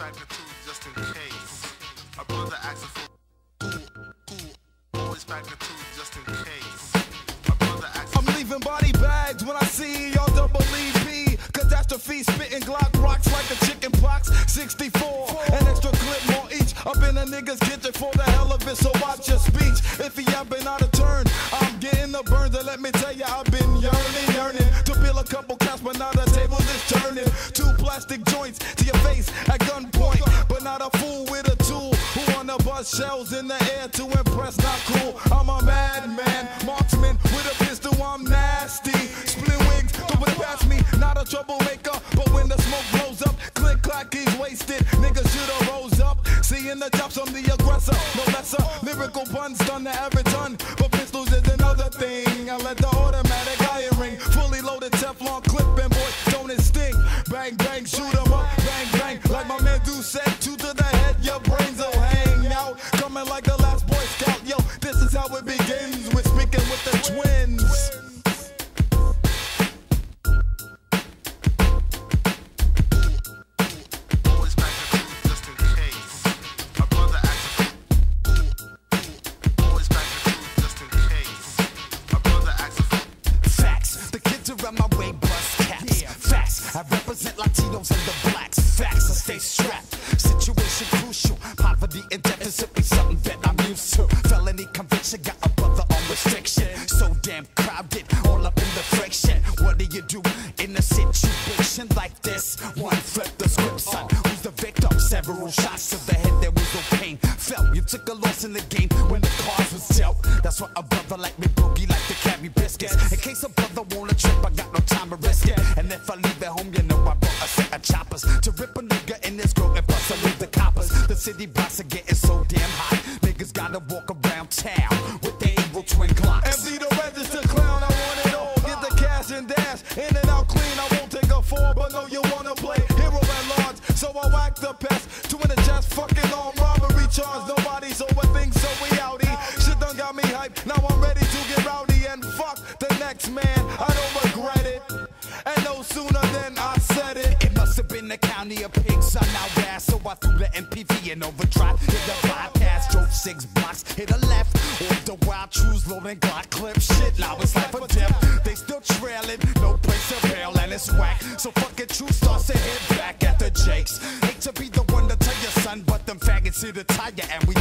the just in case. My brother the just in case. My brother I'm leaving body bags when I see y'all don't believe me. Catastrophe spitting Glock rocks like a chicken pox. 64, an extra clip more each. Up in a nigga's kitchen for the hell of it, so watch your speech. If he have been out of turn, I'm getting the burns. And let me tell you, I've been yearning, yearning to build a couple caps, but now the table is turning. Two plastic joints to your face shells in the air to impress. Not cool. I'm a madman, marksman with a pistol. I'm nasty. Split wings, don't put it past me. Not a troublemaker, but when the smoke blows up, click clack, he's wasted. Niggas should've rose up. Seeing the chops, I'm the aggressor, no lesser. Lyrical puns done to every ton, but pistols is another thing. I let the automatic iron ring, fully around my way bust caps. Facts, I represent Latinos and the blacks. Facts, I stay strapped. Situation crucial. Poverty and deficit be something that I'm used to. Felony conviction got a brother on restriction. So damn crowded, all up in the friction. What do you do in a situation like this? One flip the script, son. Who's the victim? Several shots to the head, there was no pain. Felt you took a loss in the game when the cards was dealt. That's a brother like me boogie like to carry biscuits. In case a brother wanna trip, I got no time to risk it. And if I leave at home, you know I brought a set of choppers to rip a nigga in this grove and bust I leave the coppers. The city blocks are getting so damn hot. Niggas gotta walk around town with their evil twin Glocks. Empty the register, clown, I want it all. Get the cash and dash, in and out clean. I won't take a fall, but no, you wanna play hero at large. So I whack the pest, two in the chest, fucking on robbery charge. Nobody's overthink, so we outie. Shit done got me hyped, now the next man. I don't regret it, and no sooner than I said it. It must have been the county of pigs on out gas. So I threw the MPV in overdrive. Hit the bypass, drove six blocks, hit a left. Off the wild trues, loading Glock clip. Shit, now it's life or death. They still trailing, no place to bail, and it's whack. So fucking true starts to hit back at the Jakes. Hate to be the one to tell your son, but them faggots here to tire, and we